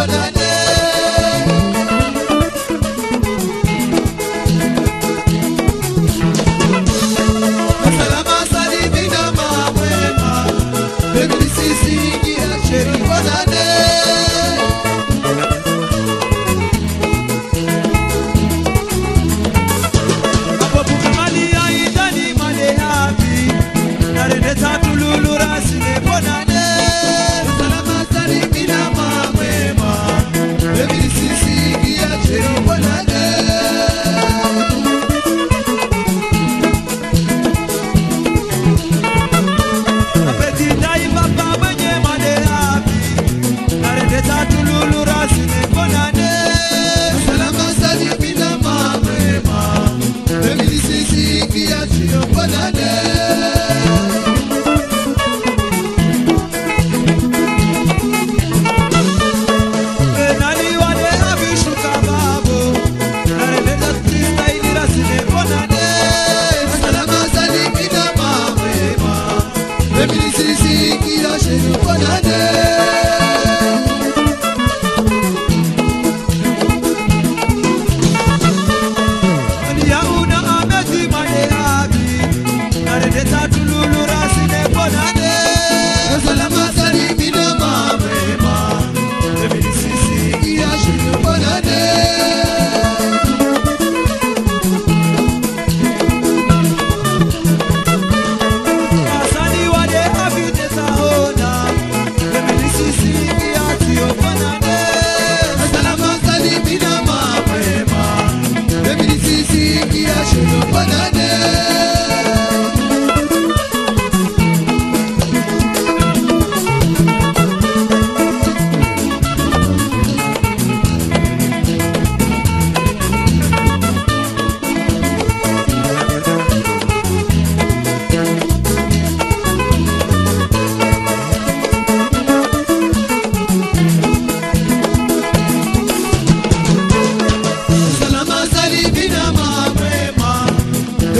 por la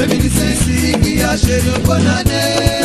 Feminist singi ya sheru konane